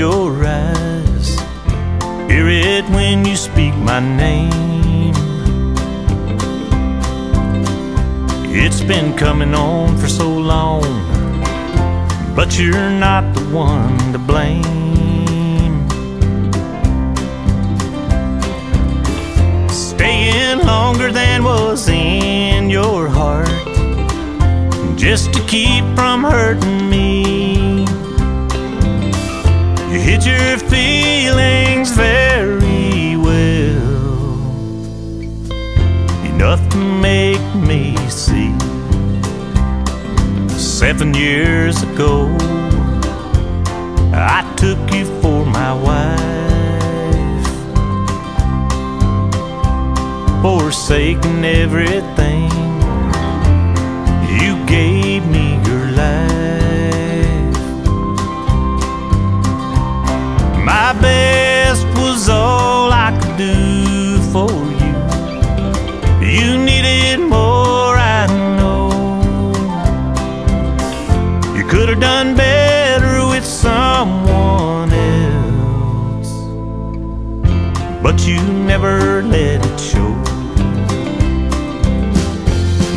your eyes. Hear it when you speak my name. It's been coming on for so long, but you're not the one to blame. Staying longer than was in your heart, just to keep from hurting me. Hid your feelings very well enough to make me see. Seven years ago, I took you for my wife, forsaking everything. Could have done better with someone else, but you never let it show.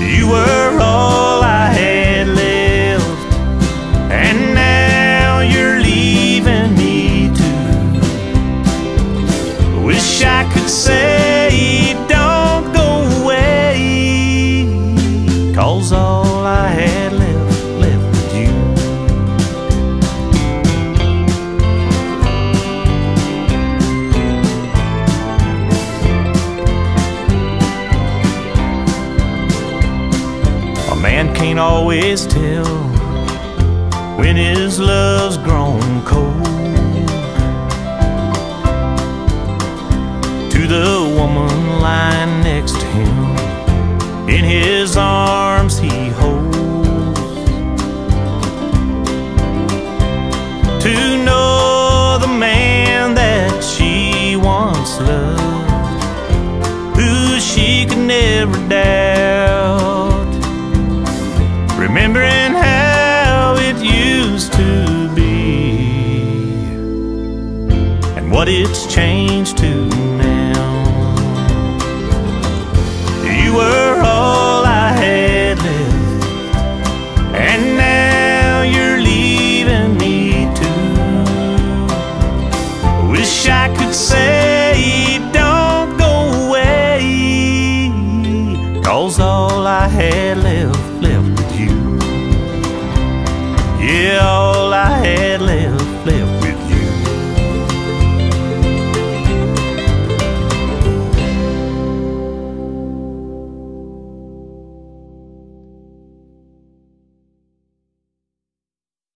You were all I had left, and now you're leaving me too. Wish I could say, can't always tell when his love's grown cold. to the woman lying next to him. In his arms he holds. To know the man that she once loved, who she could never doubt. it's changed to now. You were all I had left, and now you're leaving me too. Wish I could say.